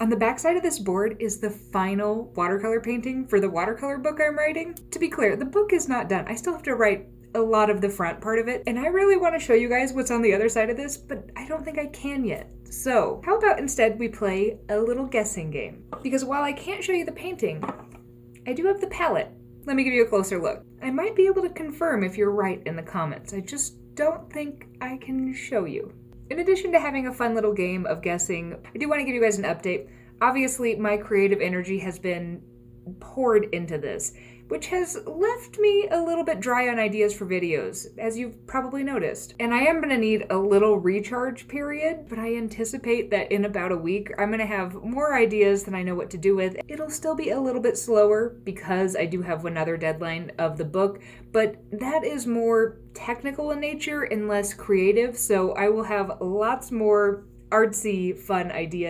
On the backside of this board is the final watercolor painting for the watercolor book I'm writing. To be clear, the book is not done. I still have to write a lot of the front part of it, and I really want to show you guys what's on the other side of this, but I don't think I can yet. So, how about instead we play a little guessing game? Because while I can't show you the painting, I do have the palette. Let me give you a closer look. I might be able to confirm if you're right in the comments. I just don't think I can show you. In addition to having a fun little game of guessing, I do want to give you guys an update. Obviously, my creative energy has been poured into this, which has left me a little bit dry on ideas for videos, as you've probably noticed. And I am going to need a little recharge period, but I anticipate that in about a week, I'm going to have more ideas than I know what to do with. It'll still be a little bit slower because I do have another deadline of the book, but that is more technical in nature and less creative, so I will have lots more artsy, fun ideas